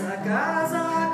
nossa casa.